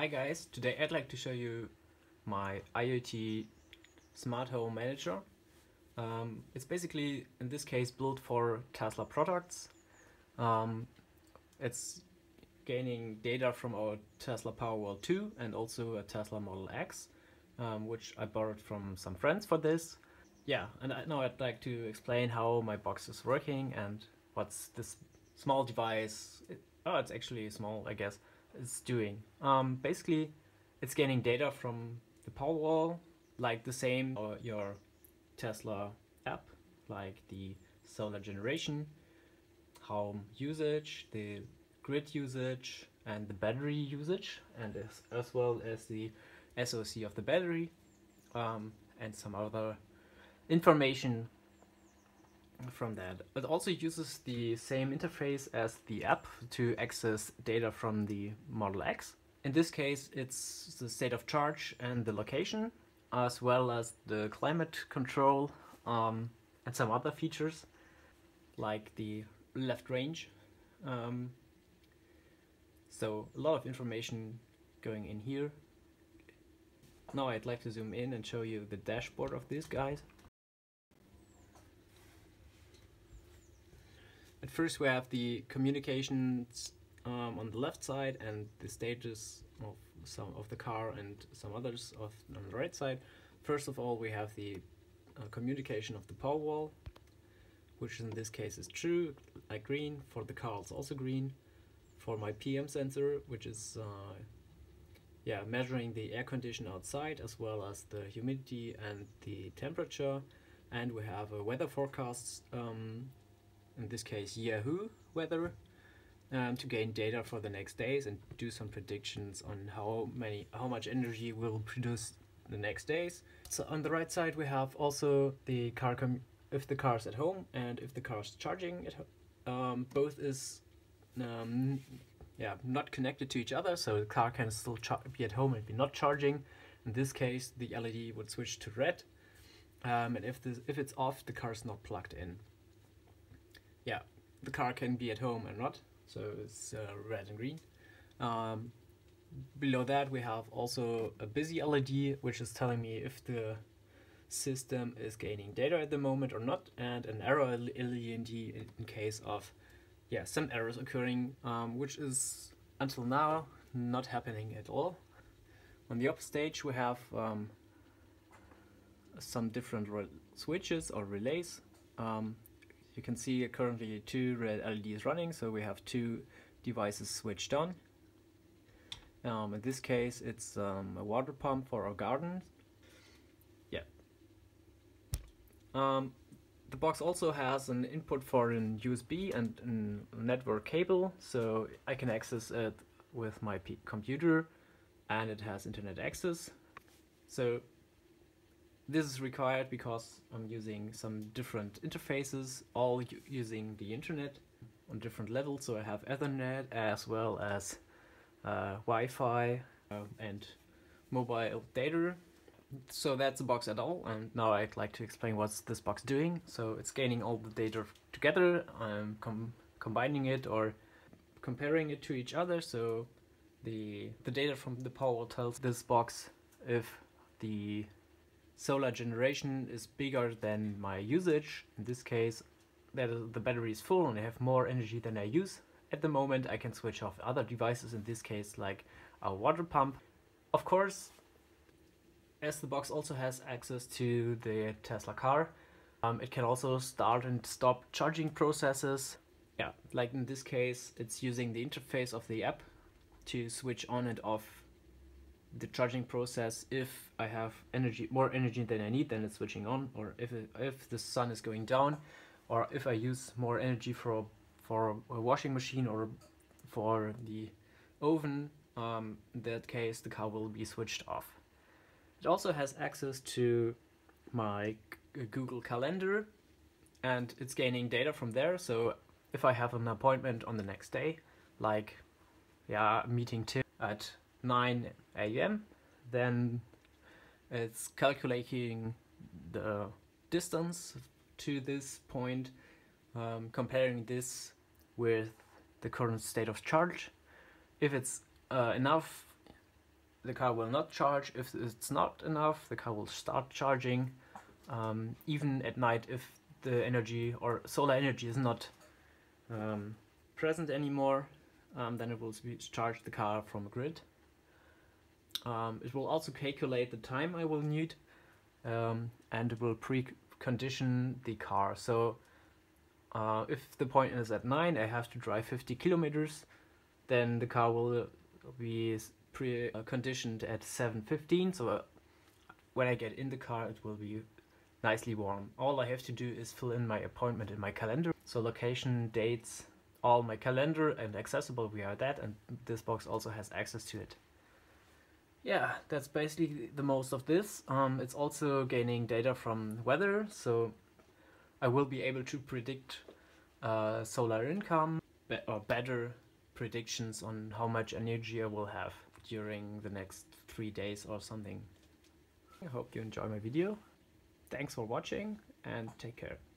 Hi guys, today I'd like to show you my IoT Smart Home Manager. Um, it's basically, in this case, built for Tesla products. Um, it's gaining data from our Tesla Powerwall 2 and also a Tesla Model X, um, which I borrowed from some friends for this. Yeah, and now I'd like to explain how my box is working and what's this small device, it, oh it's actually small I guess, is doing. Um, basically it's gaining data from the Powerwall, like the same or your Tesla app, like the solar generation, home usage, the grid usage and the battery usage and as, as well as the SOC of the battery um, and some other information from that. It also uses the same interface as the app to access data from the Model X. In this case, it's the state of charge and the location, as well as the climate control um, and some other features, like the left range. Um, so a lot of information going in here. Now I'd like to zoom in and show you the dashboard of these guys. At first we have the communications um, on the left side and the status of some of the car and some others of, on the right side. First of all we have the uh, communication of the Powerwall, which in this case is true, like green. For the car it's also green. For my PM sensor, which is uh, yeah measuring the air condition outside as well as the humidity and the temperature. And we have a weather forecast um, in this case Yahoo weather, um, to gain data for the next days and do some predictions on how many how much energy will produce the next days. So on the right side we have also the car if the car is at home and if the car is charging it um, both is um, yeah not connected to each other so the car can still be at home and be not charging. In this case the LED would switch to red um, and if, this, if it's off the car is not plugged in yeah, the car can be at home and not, so it's uh, red and green. Um, below that we have also a busy LED, which is telling me if the system is gaining data at the moment or not, and an error LED in, case of yeah some errors occurring, um, which is until now not happening at all. On the upper stage we have um, some different switches or relays. Um, you can see currently two red LEDs running, so we have two devices switched on. Um, in this case, it's um, a water pump for our garden. Yeah. Um, the box also has an input for an USB and a network cable, so I can access it with my computer, and it has internet access. So this is required because I'm using some different interfaces, all using the internet on different levels. So I have Ethernet as well as uh, Wi-Fi uh, and mobile data. So that's the box at all. And now I'd like to explain what's this box doing. So it's gaining all the data together. I'm com combining it or comparing it to each other. So the the data from the power tells this box if the solar generation is bigger than my usage. In this case, that the battery is full and I have more energy than I use. At the moment, I can switch off other devices, in this case, like a water pump. Of course, as the box also has access to the Tesla car, um, it can also start and stop charging processes. Yeah, like in this case, it's using the interface of the app to switch on and off the charging process if I have energy more energy than I need then it's switching on or if it, if the sun is going down or if I use more energy for for a washing machine or for the oven um, in that case the car will be switched off. It also has access to my Google Calendar and it's gaining data from there so if I have an appointment on the next day like yeah meeting Tim at 9 a.m. Then it's calculating the distance to this point, um, comparing this with the current state of charge. If it's uh, enough the car will not charge. If it's not enough, the car will start charging. Um, even at night, if the energy or solar energy is not um, present anymore, um, then it will charge the car from a grid. Um, it will also calculate the time I will need um, and it will precondition the car. So uh, if the point is at 9, I have to drive 50 kilometers, then the car will be pre-conditioned at 7.15, so uh, when I get in the car it will be nicely warm. All I have to do is fill in my appointment in my calendar, so location, dates, all my calendar and accessible via that, and this box also has access to it. Yeah, that's basically the most of this. Um, it's also gaining data from weather, so I will be able to predict uh, solar income be or better predictions on how much energy I will have during the next three days or something. I hope you enjoy my video. Thanks for watching and take care.